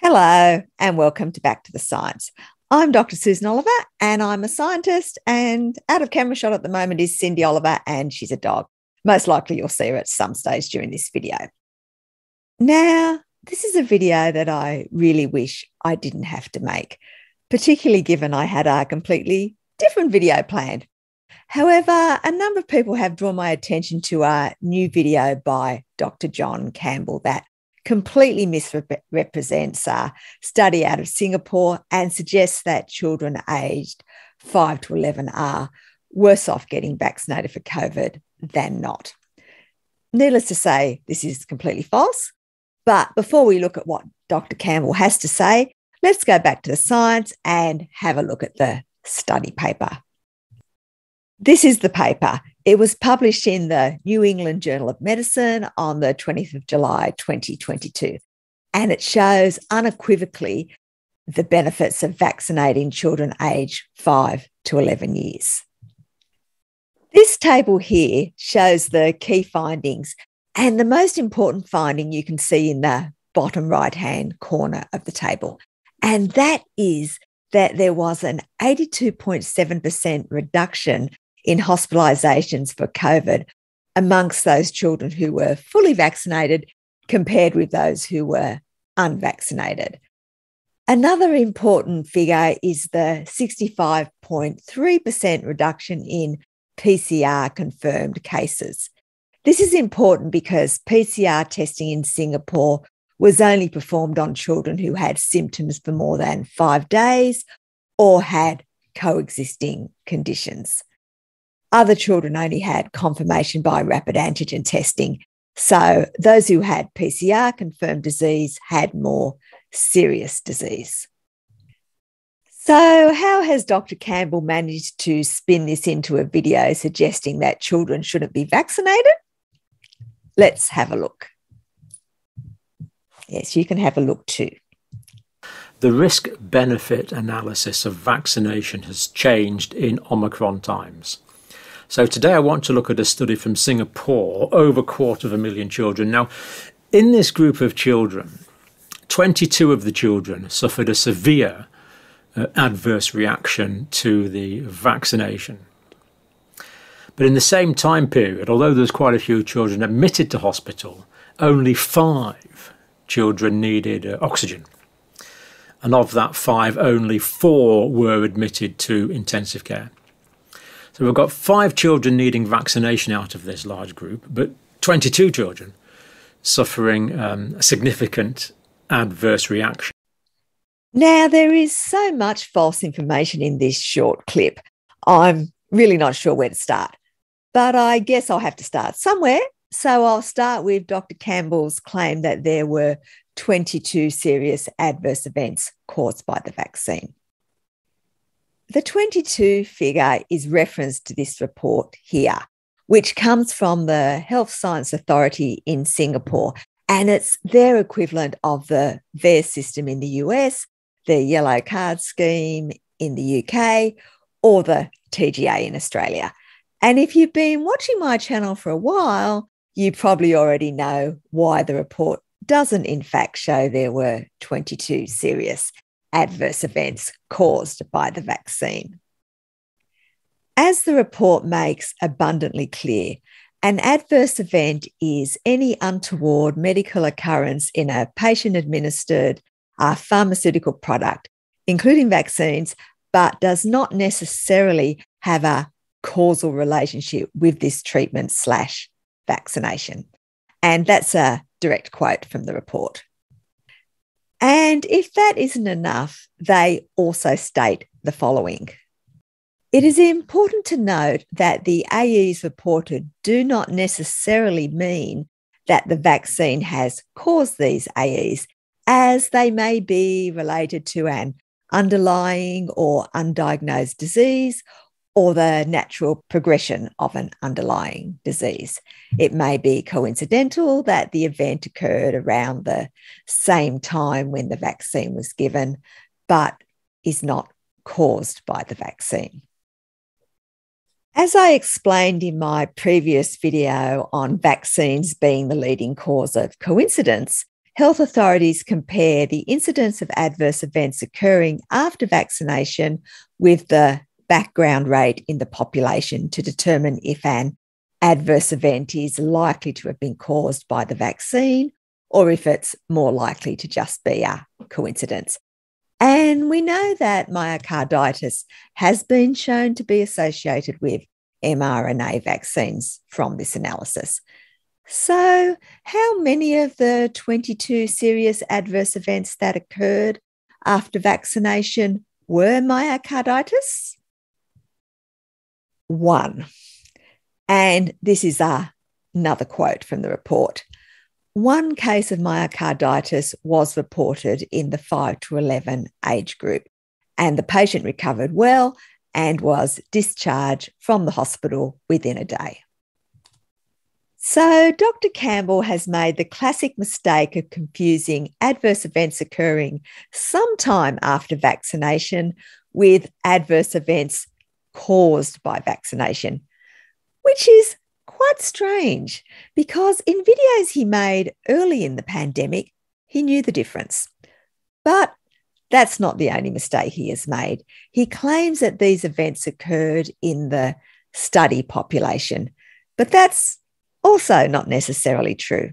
Hello, and welcome to Back to the Science. I'm Dr. Susan Oliver, and I'm a scientist. And out of camera shot at the moment is Cindy Oliver, and she's a dog. Most likely you'll see her at some stage during this video. Now, this is a video that I really wish I didn't have to make, particularly given I had a completely different video planned. However, a number of people have drawn my attention to a new video by Dr. John Campbell that completely misrepresents a study out of Singapore and suggests that children aged 5 to 11 are worse off getting vaccinated for COVID than not. Needless to say, this is completely false. But before we look at what Dr. Campbell has to say, let's go back to the science and have a look at the study paper. This is the paper. It was published in the New England Journal of Medicine on the 20th of July, 2022. And it shows unequivocally the benefits of vaccinating children aged 5 to 11 years. This table here shows the key findings. And the most important finding you can see in the bottom right hand corner of the table. And that is that there was an 82.7% reduction in hospitalizations for COVID amongst those children who were fully vaccinated compared with those who were unvaccinated. Another important figure is the 65.3% reduction in PCR confirmed cases. This is important because PCR testing in Singapore was only performed on children who had symptoms for more than five days or had coexisting conditions. Other children only had confirmation by rapid antigen testing. So those who had PCR confirmed disease had more serious disease. So, how has Dr. Campbell managed to spin this into a video suggesting that children shouldn't be vaccinated? Let's have a look. Yes, you can have a look too. The risk benefit analysis of vaccination has changed in Omicron times. So today I want to look at a study from Singapore, over a quarter of a million children. Now, in this group of children, 22 of the children suffered a severe uh, adverse reaction to the vaccination. But in the same time period, although there's quite a few children admitted to hospital, only five children needed uh, oxygen. And of that five, only four were admitted to intensive care. So we've got five children needing vaccination out of this large group, but 22 children suffering um, a significant adverse reaction. Now, there is so much false information in this short clip. I'm really not sure where to start, but I guess I'll have to start somewhere. So I'll start with Dr. Campbell's claim that there were 22 serious adverse events caused by the vaccine. The 22 figure is referenced to this report here, which comes from the Health Science Authority in Singapore. And it's their equivalent of the VAERS system in the US, the yellow card scheme in the UK, or the TGA in Australia. And if you've been watching my channel for a while, you probably already know why the report doesn't, in fact, show there were 22 serious adverse events caused by the vaccine. As the report makes abundantly clear, an adverse event is any untoward medical occurrence in a patient administered uh, pharmaceutical product, including vaccines, but does not necessarily have a causal relationship with this treatment slash vaccination. And that's a direct quote from the report. And if that isn't enough, they also state the following. It is important to note that the AEs reported do not necessarily mean that the vaccine has caused these AEs, as they may be related to an underlying or undiagnosed disease or the natural progression of an underlying disease. It may be coincidental that the event occurred around the same time when the vaccine was given, but is not caused by the vaccine. As I explained in my previous video on vaccines being the leading cause of coincidence, health authorities compare the incidence of adverse events occurring after vaccination with the background rate in the population to determine if an adverse event is likely to have been caused by the vaccine or if it's more likely to just be a coincidence. And we know that myocarditis has been shown to be associated with mRNA vaccines from this analysis. So, how many of the 22 serious adverse events that occurred after vaccination were myocarditis? One. And this is a, another quote from the report. One case of myocarditis was reported in the 5 to 11 age group, and the patient recovered well and was discharged from the hospital within a day. So, Dr. Campbell has made the classic mistake of confusing adverse events occurring sometime after vaccination with adverse events caused by vaccination, which is quite strange because in videos he made early in the pandemic, he knew the difference. But that's not the only mistake he has made. He claims that these events occurred in the study population, but that's also not necessarily true.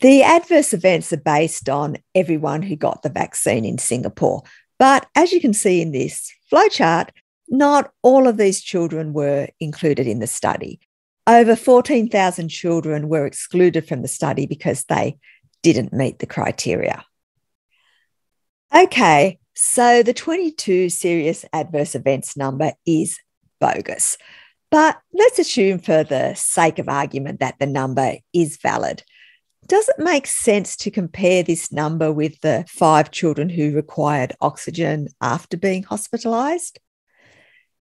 The adverse events are based on everyone who got the vaccine in Singapore. But as you can see in this flowchart, not all of these children were included in the study. Over 14,000 children were excluded from the study because they didn't meet the criteria. Okay, so the 22 serious adverse events number is bogus. But let's assume, for the sake of argument, that the number is valid. Does it make sense to compare this number with the five children who required oxygen after being hospitalised?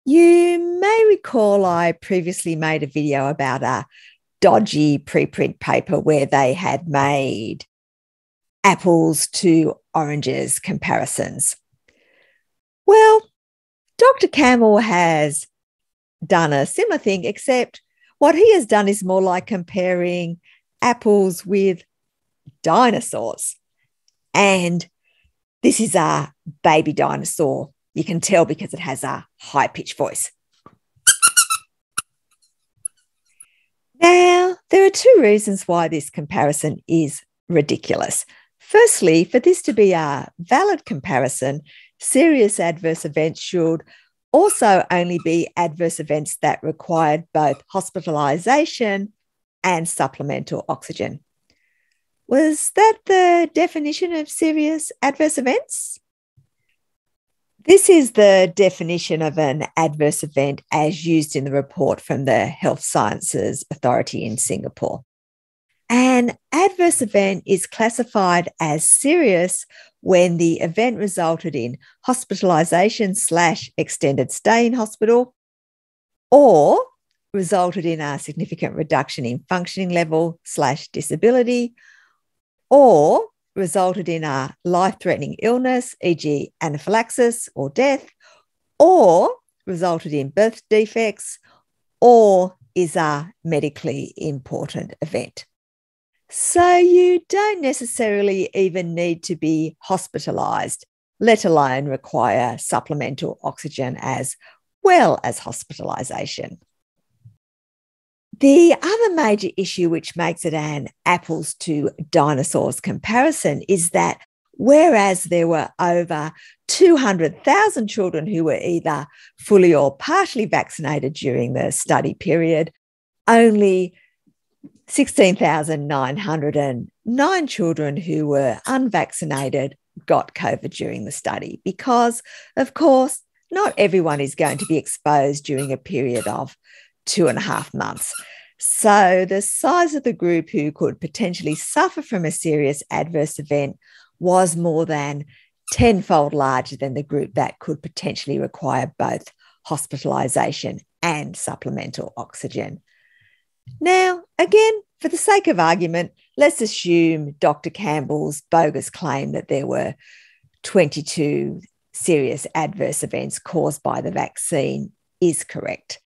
You may recall I previously made a video about a dodgy preprint paper where they had made apples to oranges comparisons. Well, Dr. Campbell has done a similar thing, except what he has done is more like comparing apples with dinosaurs. And this is a baby dinosaur. You can tell because it has a high pitched voice. Now, there are two reasons why this comparison is ridiculous. Firstly, for this to be a valid comparison, serious adverse events should also only be adverse events that required both hospitalisation and supplemental oxygen. Was that the definition of serious adverse events? This is the definition of an adverse event as used in the report from the Health Sciences Authority in Singapore. An adverse event is classified as serious when the event resulted in hospitalization slash extended stay in hospital or resulted in a significant reduction in functioning level slash disability or resulted in a life-threatening illness e.g. anaphylaxis or death or resulted in birth defects or is a medically important event so you don't necessarily even need to be hospitalized, let alone require supplemental oxygen as well as hospitalization. The other major issue which makes it an apples to dinosaurs comparison is that whereas there were over 200,000 children who were either fully or partially vaccinated during the study period, only 16,909 children who were unvaccinated got COVID during the study because, of course, not everyone is going to be exposed during a period of two and a half months. So, the size of the group who could potentially suffer from a serious adverse event was more than tenfold larger than the group that could potentially require both hospitalisation and supplemental oxygen. Now, again, for the sake of argument, let's assume Dr. Campbell's bogus claim that there were 22 serious adverse events caused by the vaccine is correct.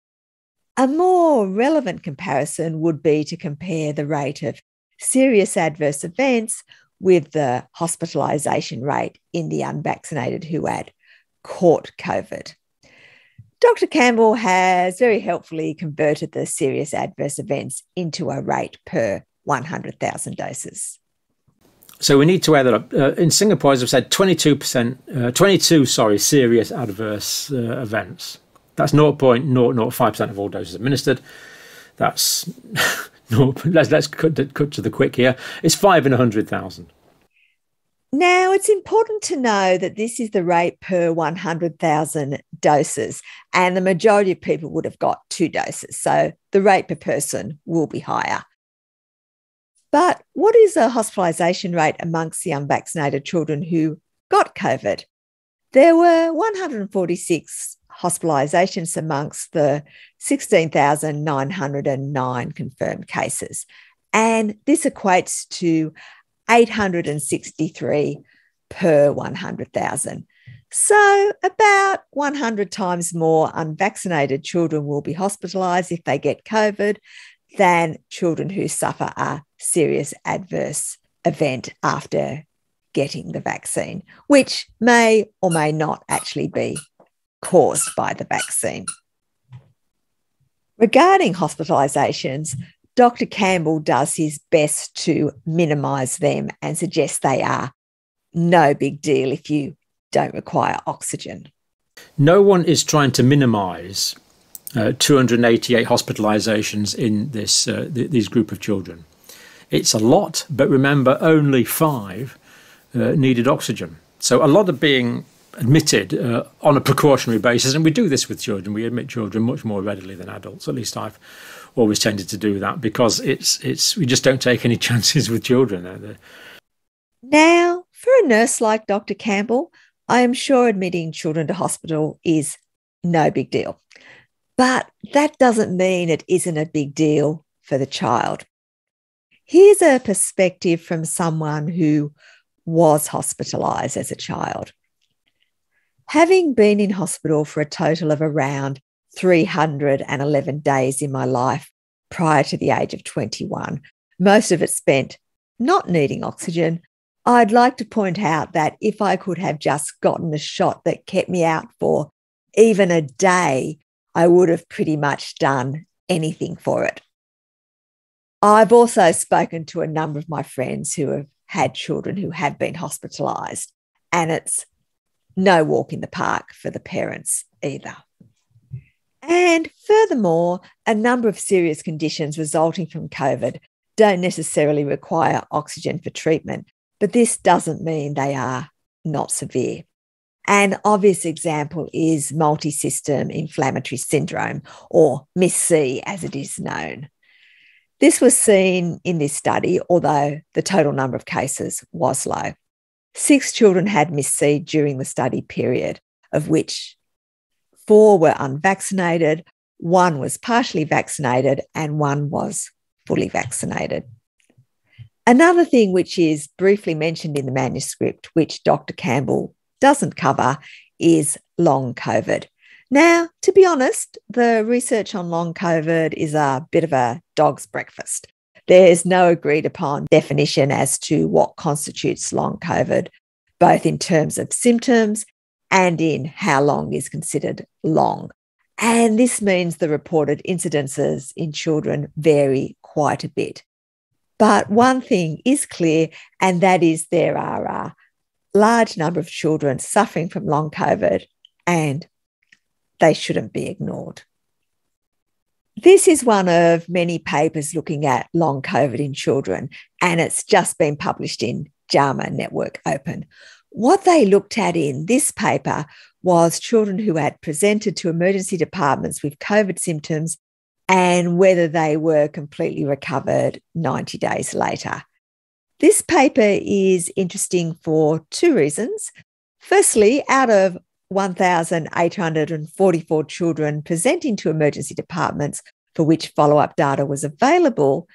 A more relevant comparison would be to compare the rate of serious adverse events with the hospitalisation rate in the unvaccinated who had caught COVID. Dr. Campbell has very helpfully converted the serious adverse events into a rate per 100,000 doses. So we need to add that up. Uh, in Singapore, as I've said, 22%, uh, 22, sorry, serious adverse uh, events. That's 0.005% of all doses administered. That's, no, let's, let's cut, cut to the quick here. It's five in 100,000. Now, it's important to know that this is the rate per 100,000 doses, and the majority of people would have got two doses. So the rate per person will be higher. But what is the hospitalisation rate amongst the unvaccinated children who got COVID? There were 146 hospitalisations amongst the 16,909 confirmed cases. And this equates to 863 per 100,000. So, about 100 times more unvaccinated children will be hospitalised if they get COVID than children who suffer a serious adverse event after getting the vaccine, which may or may not actually be caused by the vaccine. Regarding hospitalisations, Dr. Campbell does his best to minimise them and suggests they are no big deal if you don't require oxygen. No one is trying to minimise uh, 288 hospitalisations in this uh, th- these group of children. It's a lot, but remember, only five uh, needed oxygen. So a lot of being admitted uh, on a precautionary basis, and we do this with children. We admit children much more readily than adults. At least I've always tended to do that because it's it's we just don't take any chances with children. Now, for a nurse like Dr. Campbell, I am sure admitting children to hospital is no big deal. But that doesn't mean it isn't a big deal for the child. Here's a perspective from someone who was hospitalised as a child. Having been in hospital for a total of around 311 days in my life prior to the age of 21, most of it spent not needing oxygen. I'd like to point out that if I could have just gotten a shot that kept me out for even a day, I would have pretty much done anything for it. I've also spoken to a number of my friends who have had children who have been hospitalised, and it's no walk in the park for the parents either. And furthermore, a number of serious conditions resulting from COVID don't necessarily require oxygen for treatment, but this doesn't mean they are not severe. An obvious example is multi system inflammatory syndrome, or MIS-C as it is known. This was seen in this study, although the total number of cases was low. Six children had MIS-C during the study period, of which four were unvaccinated, one was partially vaccinated, and one was fully vaccinated. Another thing which is briefly mentioned in the manuscript, which Dr. Campbell doesn't cover, is long COVID. Now, to be honest, the research on long COVID is a bit of a dog's breakfast. There's no agreed upon definition as to what constitutes long COVID, both in terms of symptoms and in how long is considered long. And this means the reported incidences in children vary quite a bit. But one thing is clear, and that is there are a large number of children suffering from long COVID, and they shouldn't be ignored. This is one of many papers looking at long COVID in children, and it's just been published in JAMA Network Open. What they looked at in this paper was children who had presented to emergency departments with COVID symptoms and whether they were completely recovered 90 days later. This paper is interesting for two reasons. Firstly, out of 1,844 children presenting to emergency departments for which follow up data was available,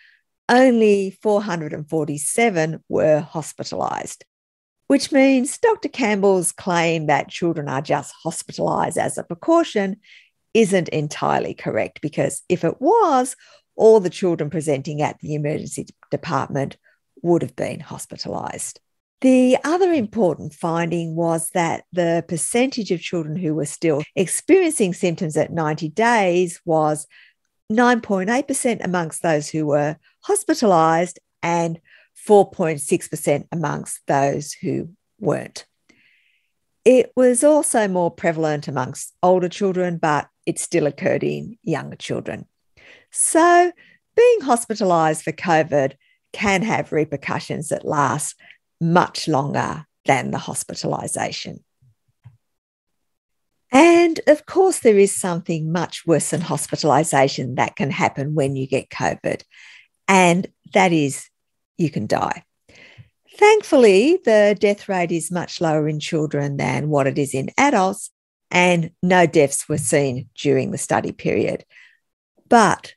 only 447 were hospitalised which means Dr. Campbell's claim that children are just hospitalised as a precaution isn't entirely correct because if it was, all the children presenting at the emergency department would have been hospitalised. The other important finding was that the percentage of children who were still experiencing symptoms at 90 days was 9.8% amongst those who were hospitalised and 4.6% amongst those who weren't. It was also more prevalent amongst older children, but it still occurred in younger children. So, being hospitalised for COVID can have repercussions that last much longer than the hospitalisation. And of course, there is something much worse than hospitalisation that can happen when you get COVID, and that is you can die. Thankfully, the death rate is much lower in children than what it is in adults, and no deaths were seen during the study period. But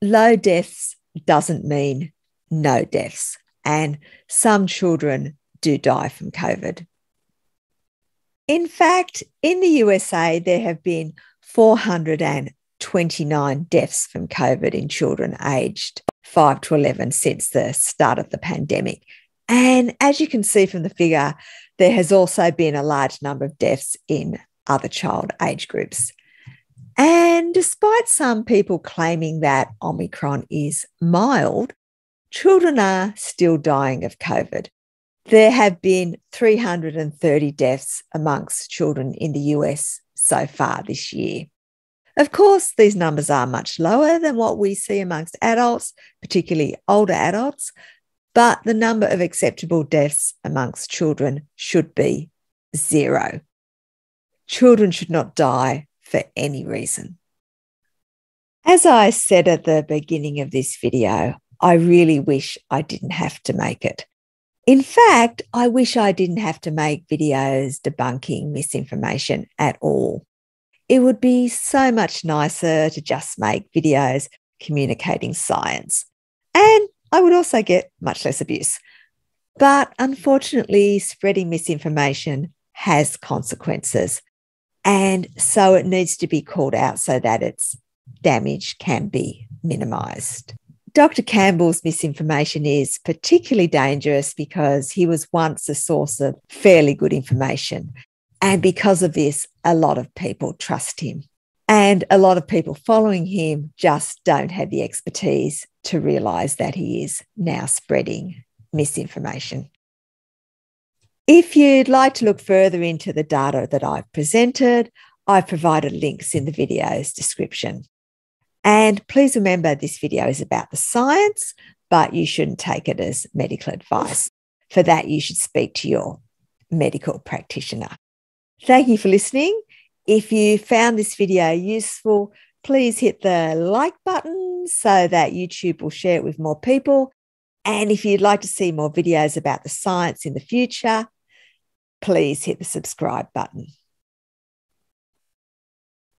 low deaths doesn't mean no deaths, and some children do die from COVID. In fact, in the USA, there have been 429 deaths from COVID in children aged 5 to 11 since the start of the pandemic. And as you can see from the figure, there has also been a large number of deaths in other child age groups. And despite some people claiming that Omicron is mild, children are still dying of COVID. There have been 330 deaths amongst children in the US so far this year. Of course, these numbers are much lower than what we see amongst adults, particularly older adults, but the number of acceptable deaths amongst children should be zero. Children should not die for any reason. As I said at the beginning of this video, I really wish I didn't have to make it. In fact, I wish I didn't have to make videos debunking misinformation at all. It would be so much nicer to just make videos communicating science. And I would also get much less abuse. But unfortunately, spreading misinformation has consequences. And so it needs to be called out so that its damage can be minimized. Dr. Campbell's misinformation is particularly dangerous because he was once a source of fairly good information. And because of this, a lot of people trust him. And a lot of people following him just don't have the expertise to realize that he is now spreading misinformation. If you'd like to look further into the data that I've presented, I've provided links in the video's description. And please remember this video is about the science, but you shouldn't take it as medical advice. For that, you should speak to your medical practitioner. Thank you for listening. If you found this video useful, please hit the like button so that YouTube will share it with more people. And if you'd like to see more videos about the science in the future, please hit the subscribe button.